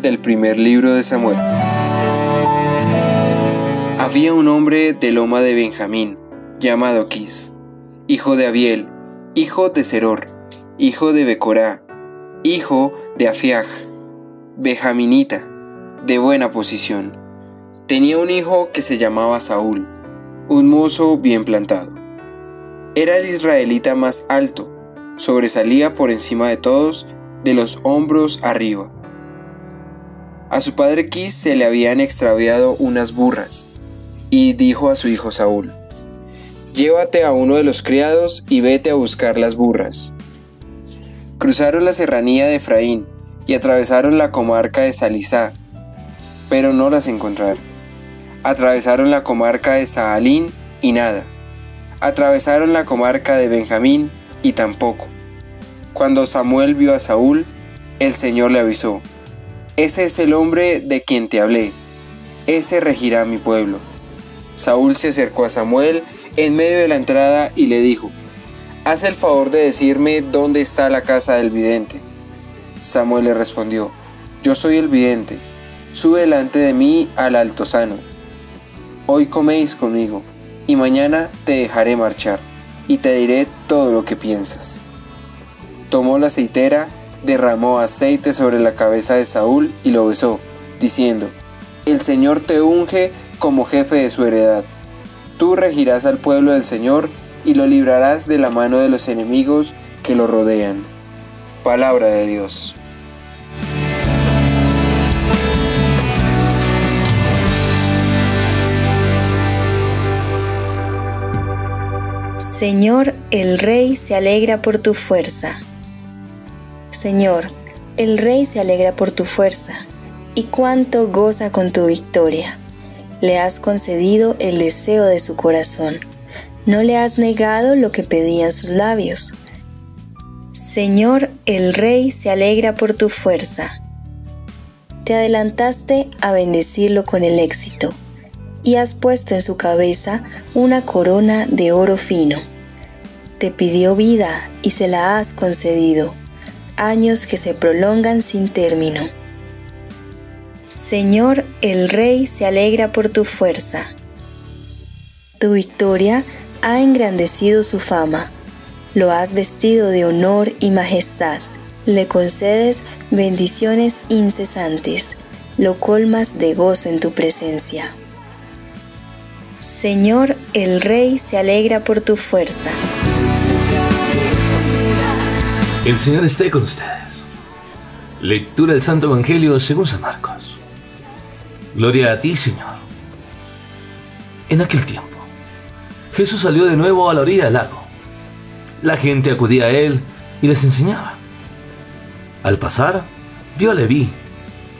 Del primer libro de Samuel. Había un hombre de Loma de Benjamín, llamado Quis, hijo de Abiel, hijo de Seror, hijo de Becorá, hijo de Afiaj, Benjaminita, de buena posición. Tenía un hijo que se llamaba Saúl, un mozo bien plantado. Era el israelita más alto, sobresalía por encima de todos, de los hombros arriba. A su padre Quis se le habían extraviado unas burras, y dijo a su hijo Saúl, Llévate a uno de los criados y vete a buscar las burras. Cruzaron la serranía de Efraín y atravesaron la comarca de Salizá, pero no las encontraron. Atravesaron la comarca de Saalín y nada. Atravesaron la comarca de Benjamín y tampoco. Cuando Samuel vio a Saúl, el Señor le avisó, Ese es el hombre de quien te hablé, ese regirá mi pueblo. Saúl se acercó a Samuel en medio de la entrada y le dijo, Haz el favor de decirme dónde está la casa del vidente. Samuel le respondió, Yo soy el vidente, sube delante de mí al altozano. Hoy coméis conmigo, y mañana te dejaré marchar, y te diré todo lo que piensas tomó la aceitera, derramó aceite sobre la cabeza de Saúl y lo besó, diciendo, El Señor te unge como jefe de su heredad. Tú regirás al pueblo del Señor y lo librarás de la mano de los enemigos que lo rodean. Palabra de Dios. Señor, el Rey se alegra por tu fuerza. Señor, el Rey se alegra por tu fuerza, y cuánto goza con tu victoria. Le has concedido el deseo de su corazón, no le has negado lo que pedían sus labios. Señor, el Rey se alegra por tu fuerza. Te adelantaste a bendecirlo con el éxito, y has puesto en su cabeza una corona de oro fino. Te pidió vida y se la has concedido años que se prolongan sin término. Señor, el Rey se alegra por tu fuerza. Tu victoria ha engrandecido su fama. Lo has vestido de honor y majestad. Le concedes bendiciones incesantes. Lo colmas de gozo en tu presencia. Señor, el Rey se alegra por tu fuerza. El Señor esté con ustedes. Lectura del Santo Evangelio según San Marcos. Gloria a ti, Señor. En aquel tiempo, Jesús salió de nuevo a la orilla del lago. La gente acudía a él y les enseñaba. Al pasar, vio a Leví,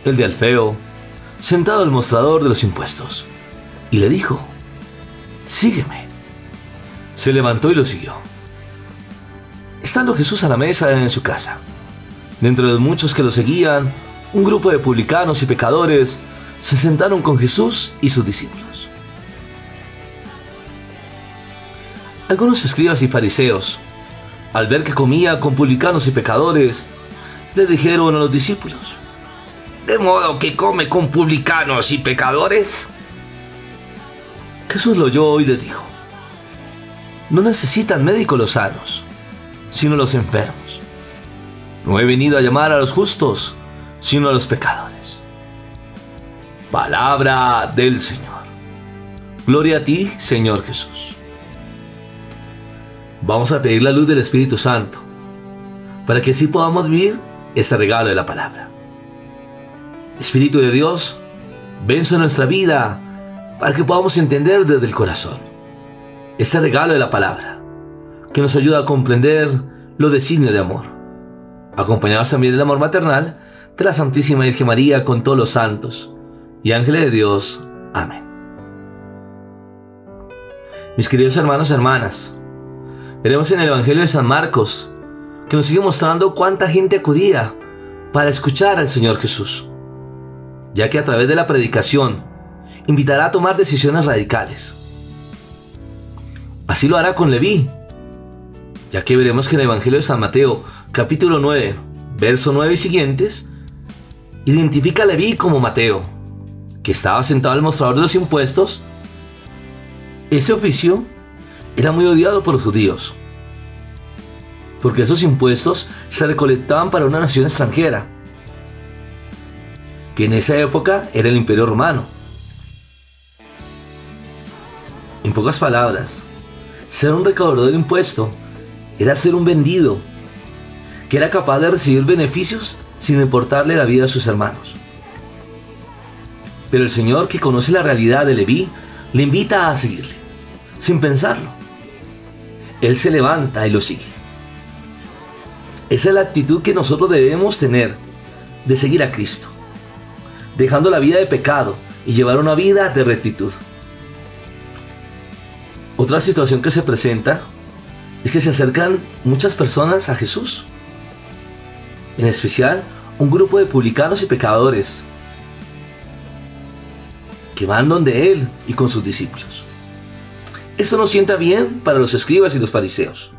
el de Alfeo, sentado al mostrador de los impuestos, y le dijo, Sígueme. Se levantó y lo siguió. Estando Jesús a la mesa en su casa, dentro de muchos que lo seguían, un grupo de publicanos y pecadores se sentaron con Jesús y sus discípulos. Algunos escribas y fariseos, al ver que comía con publicanos y pecadores, le dijeron a los discípulos, ¿De modo que come con publicanos y pecadores? Jesús lo oyó y le dijo, No necesitan médicos los sanos, sino los enfermos. No he venido a llamar a los justos, sino a los pecadores. Palabra del Señor. Gloria a ti, Señor Jesús. Vamos a pedir la luz del Espíritu Santo, para que así podamos vivir este regalo de la palabra. Espíritu de Dios, ven sobre nuestra vida para que podamos entender desde el corazón este regalo de la palabra que nos ayuda a comprender los designios de amor. Acompañados también del amor maternal de la Santísima Virgen María con todos los santos y ángeles de Dios. Amén. Mis queridos hermanos y hermanas, veremos en el Evangelio de San Marcos que nos sigue mostrando cuánta gente acudía para escuchar al Señor Jesús, ya que a través de la predicación invitará a tomar decisiones radicales. Así lo hará con Leví, ya que veremos que en el Evangelio de San Mateo, capítulo 9, verso 9 y siguientes, identifica a Leví como Mateo, que estaba sentado al mostrador de los impuestos. Ese oficio era muy odiado por los judíos, porque esos impuestos se recolectaban para una nación extranjera, que en esa época era el imperio romano. En pocas palabras, ser un recaudador de impuesto era ser un vendido, que era capaz de recibir beneficios sin importarle la vida a sus hermanos. Pero el Señor que conoce la realidad de Leví le invita a seguirle, sin pensarlo. Él se levanta y lo sigue. Esa es la actitud que nosotros debemos tener de seguir a Cristo, dejando la vida de pecado y llevar una vida de rectitud. Otra situación que se presenta es que se acercan muchas personas a Jesús, en especial un grupo de publicanos y pecadores que van donde Él y con sus discípulos. Esto no sienta bien para los escribas y los fariseos,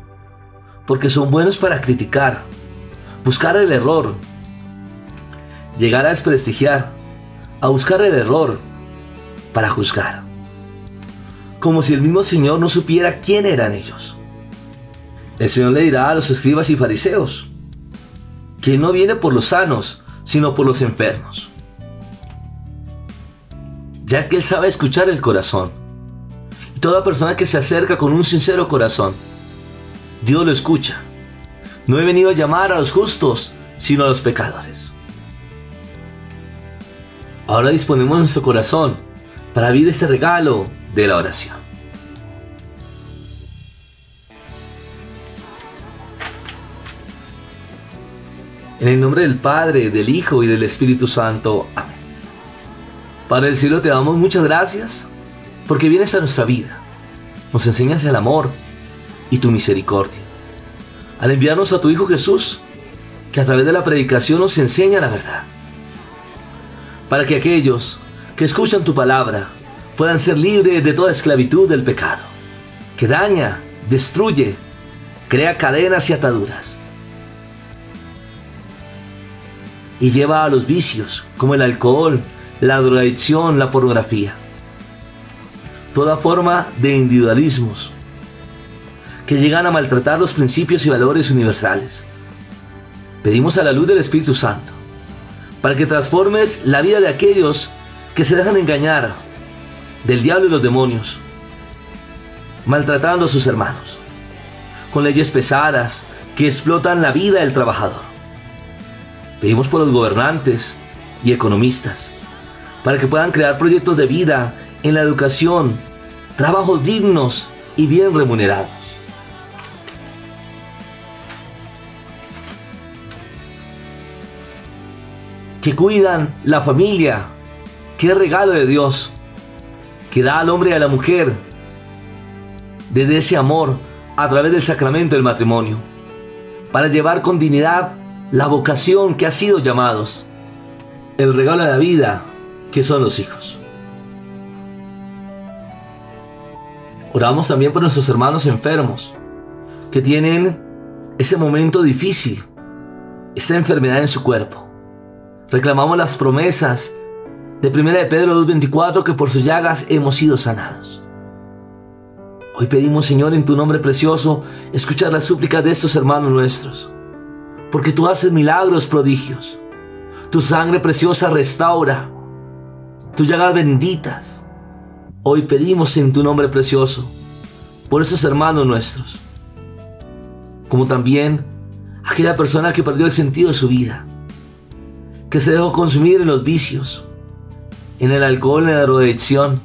porque son buenos para criticar, buscar el error, llegar a desprestigiar, a buscar el error para juzgar como si el mismo Señor no supiera quién eran ellos. El Señor le dirá a los escribas y fariseos que no viene por los sanos, sino por los enfermos. Ya que Él sabe escuchar el corazón. Toda persona que se acerca con un sincero corazón, Dios lo escucha. No he venido a llamar a los justos, sino a los pecadores. Ahora disponemos nuestro corazón para vivir este regalo de la oración. En el nombre del Padre, del Hijo y del Espíritu Santo. Amén. Padre del cielo, te damos muchas gracias porque vienes a nuestra vida. Nos enseñas el amor y tu misericordia. Al enviarnos a tu Hijo Jesús, que a través de la predicación nos enseña la verdad. Para que aquellos que escuchan tu palabra puedan ser libres de toda esclavitud del pecado, que daña, destruye, crea cadenas y ataduras. Y lleva a los vicios, como el alcohol, la drogadicción, la pornografía. Toda forma de individualismos que llegan a maltratar los principios y valores universales. Pedimos a la luz del Espíritu Santo para que transformes la vida de aquellos que se dejan engañar del diablo y los demonios, maltratando a sus hermanos, con leyes pesadas que explotan la vida del trabajador. Pedimos por los gobernantes y economistas, para que puedan crear proyectos de vida en la educación, trabajos dignos y bien remunerados. Que cuidan la familia, qué regalo de Dios que da al hombre y a la mujer desde ese amor a través del sacramento del matrimonio, para llevar con dignidad la vocación que ha sido llamados, el regalo de la vida que son los hijos. Oramos también por nuestros hermanos enfermos, que tienen ese momento difícil, esta enfermedad en su cuerpo. Reclamamos las promesas de 1 de Pedro 2.24 que por sus llagas hemos sido sanados. Hoy pedimos, Señor, en tu nombre precioso, escuchar las súplicas de estos hermanos nuestros, porque tú haces milagros, prodigios. Tu sangre preciosa restaura, tus llagas benditas. Hoy pedimos en tu nombre precioso por esos hermanos nuestros, como también aquella persona que perdió el sentido de su vida, que se dejó consumir en los vicios, en el alcohol, en la drogadicción,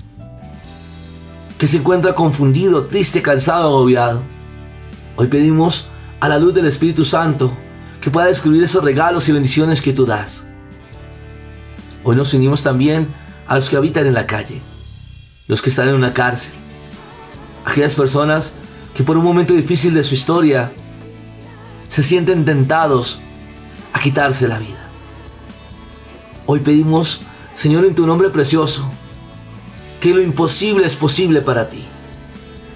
que se encuentra confundido, triste, cansado, agobiado. Hoy pedimos a la luz del Espíritu Santo que pueda descubrir esos regalos y bendiciones que tú das. Hoy nos unimos también a los que habitan en la calle, los que están en una cárcel, aquellas personas que por un momento difícil de su historia se sienten tentados a quitarse la vida. Hoy pedimos Señor, en tu nombre precioso, que lo imposible es posible para ti.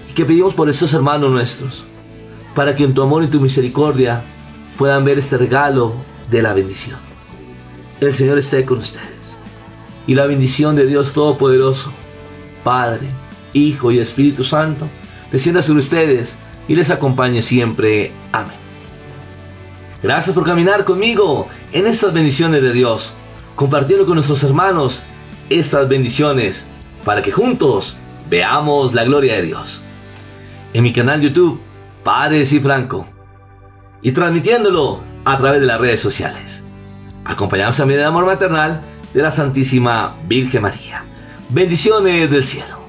Y que pedimos por estos hermanos nuestros, para que en tu amor y tu misericordia puedan ver este regalo de la bendición. el Señor esté con ustedes. Y la bendición de Dios Todopoderoso, Padre, Hijo y Espíritu Santo, descienda sobre ustedes y les acompañe siempre. Amén. Gracias por caminar conmigo en estas bendiciones de Dios, compartiendo con nuestros hermanos estas bendiciones para que juntos veamos la gloria de Dios. En mi canal YouTube, Padre y Franco, y transmitiéndolo a través de las redes sociales. Acompañados también del amor maternal de la Santísima Virgen María. Bendiciones del cielo.